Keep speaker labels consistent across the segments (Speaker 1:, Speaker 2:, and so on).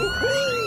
Speaker 1: Woohoo!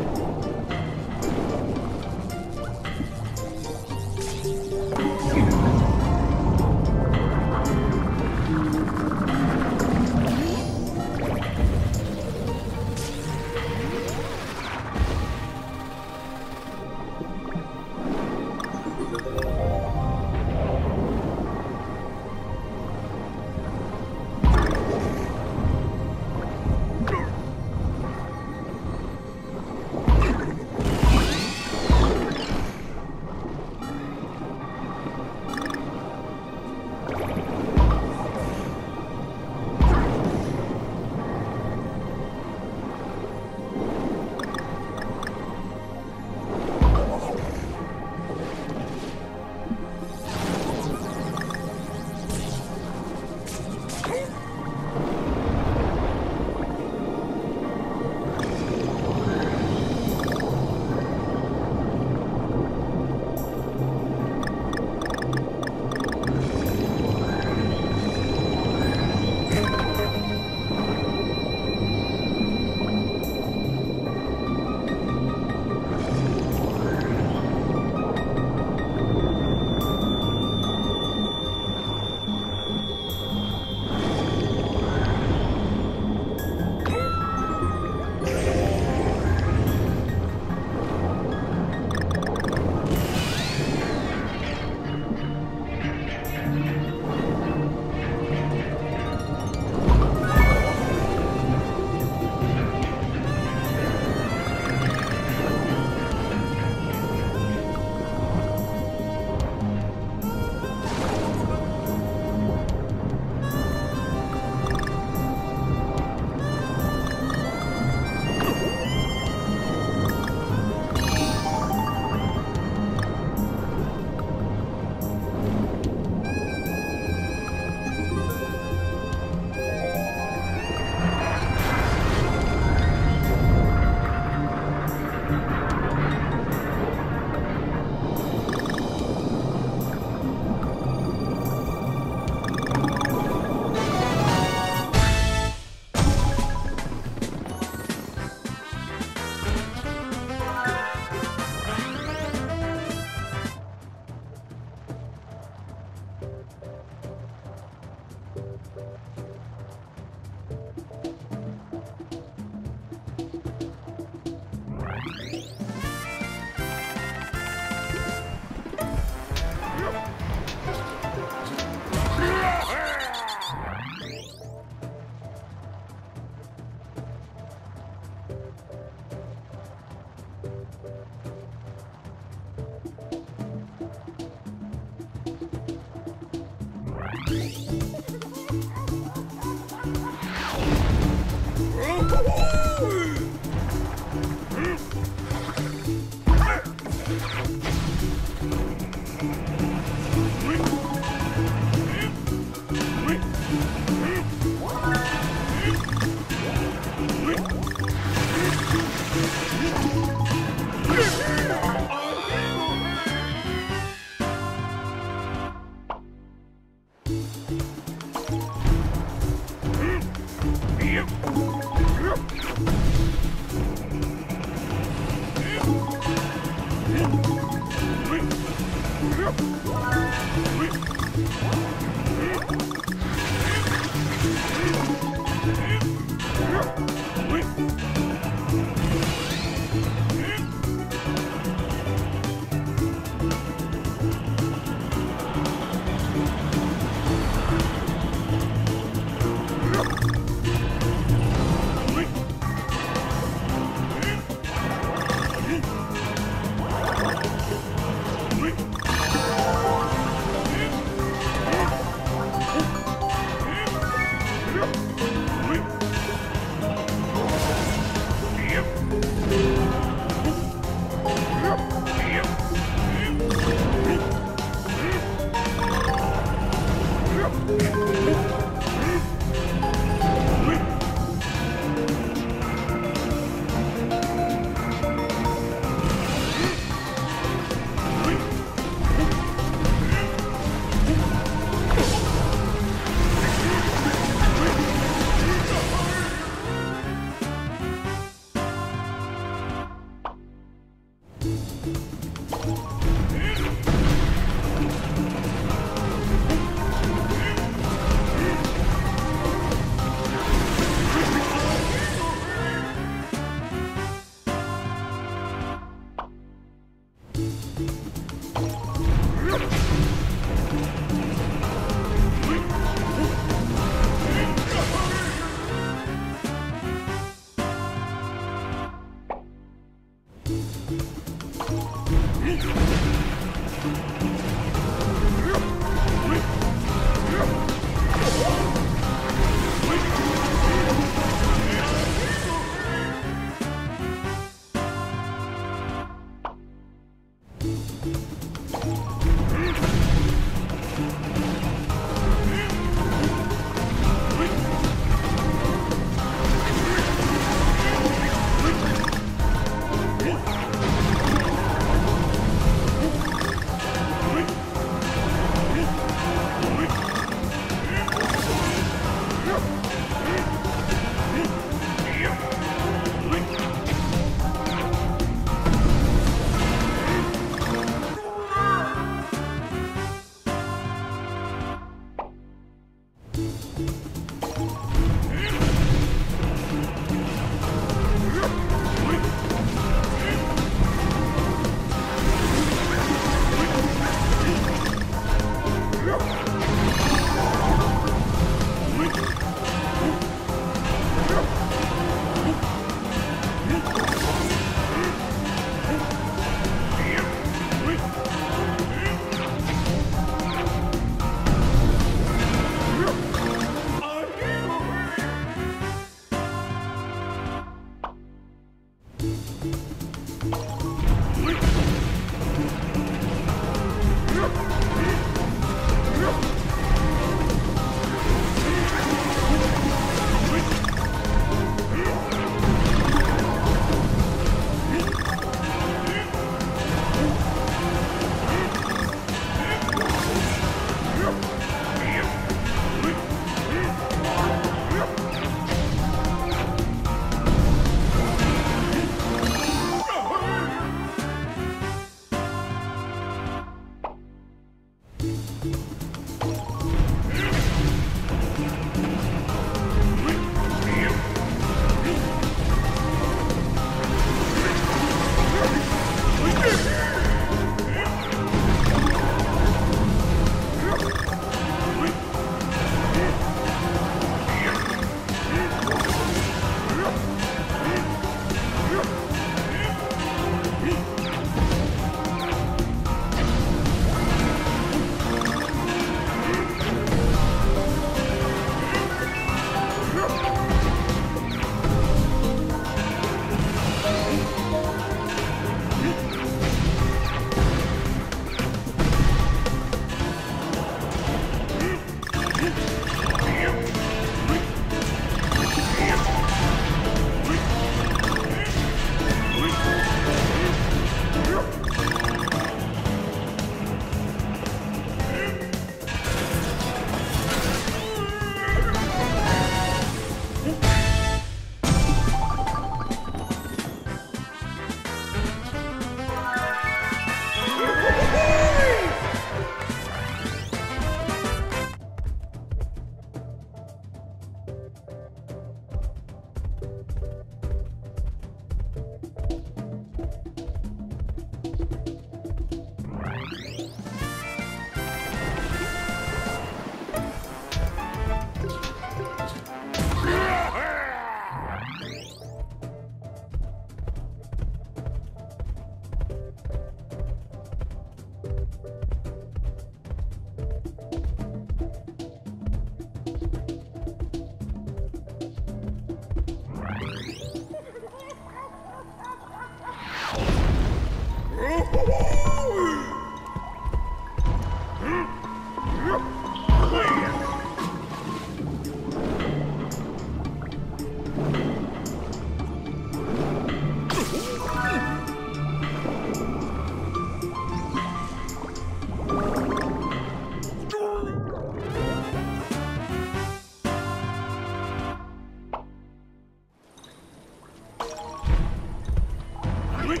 Speaker 1: Wait!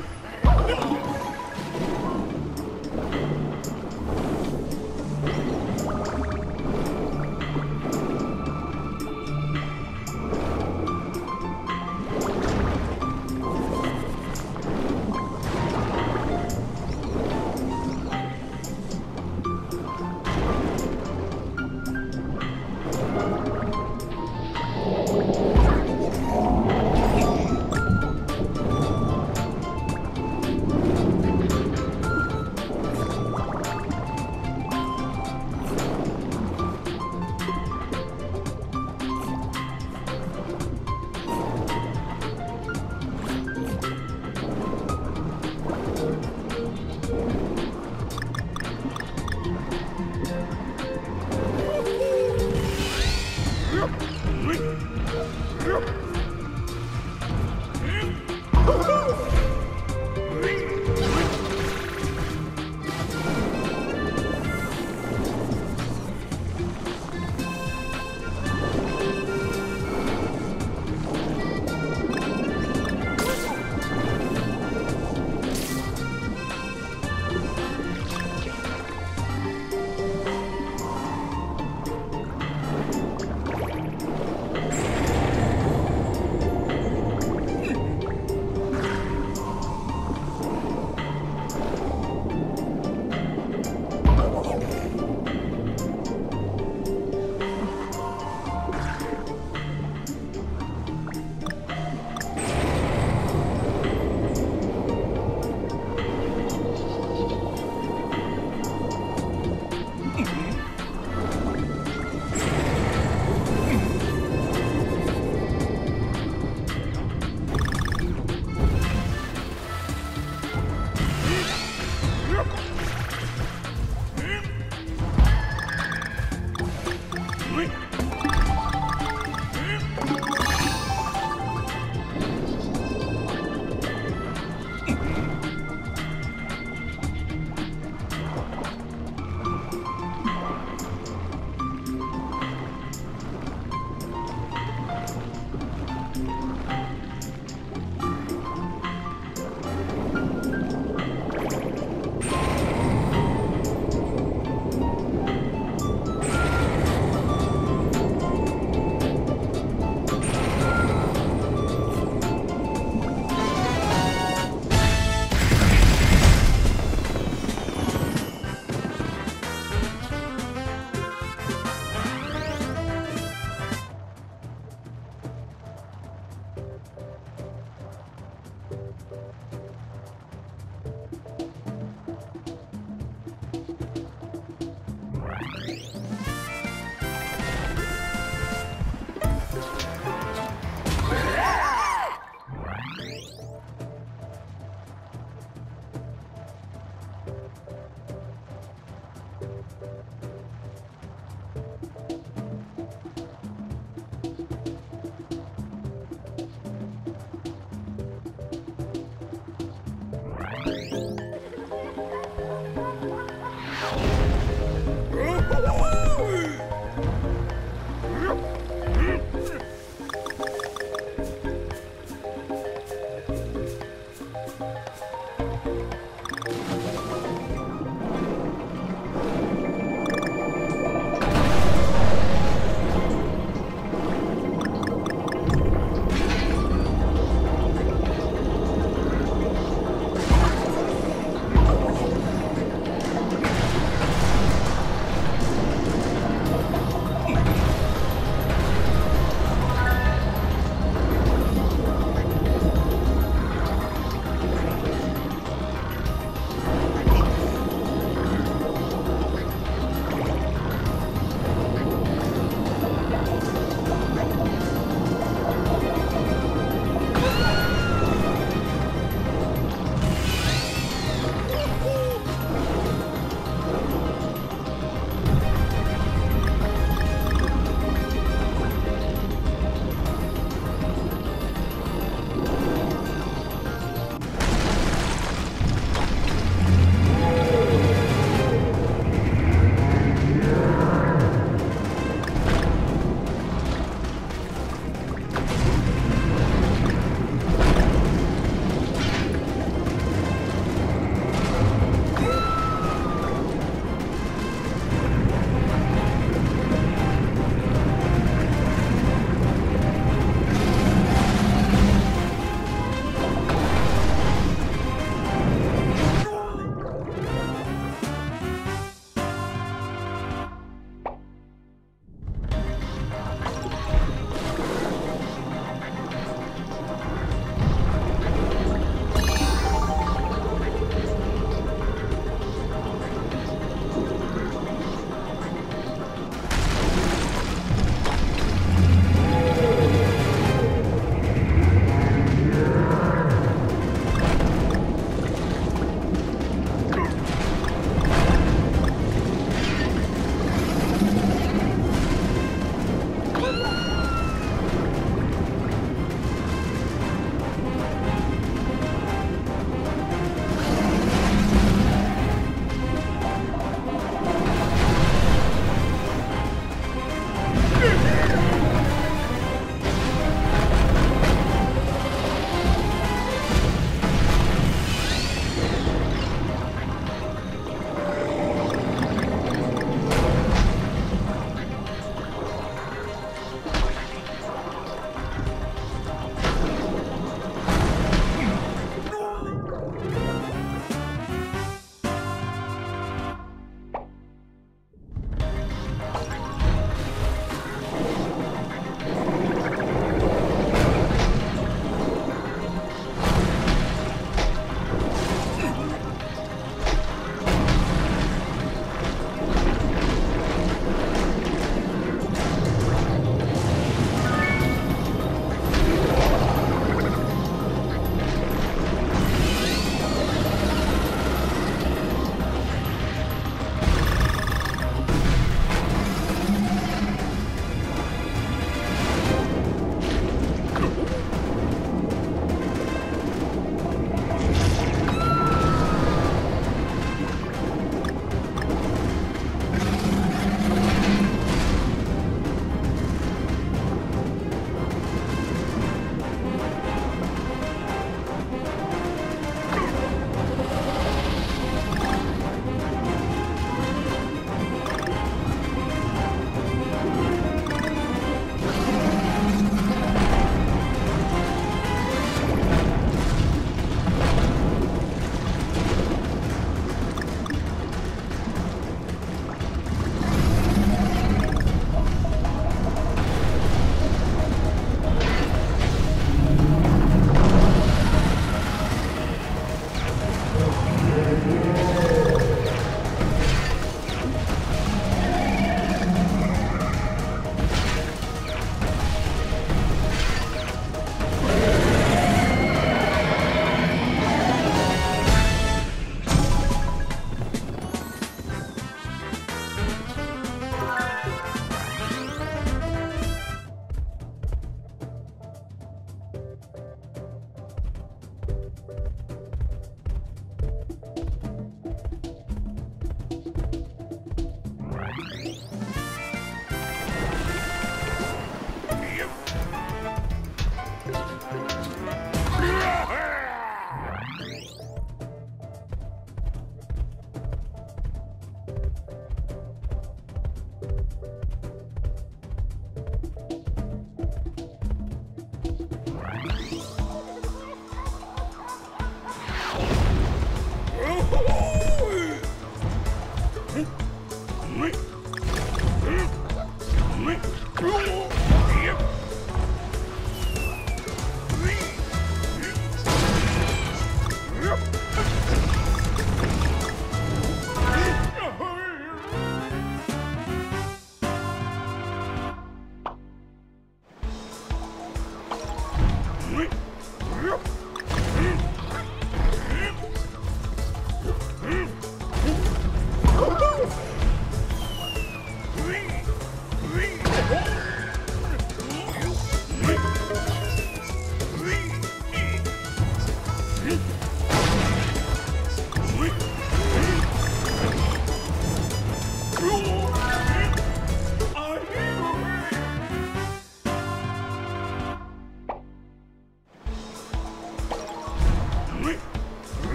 Speaker 2: Wait!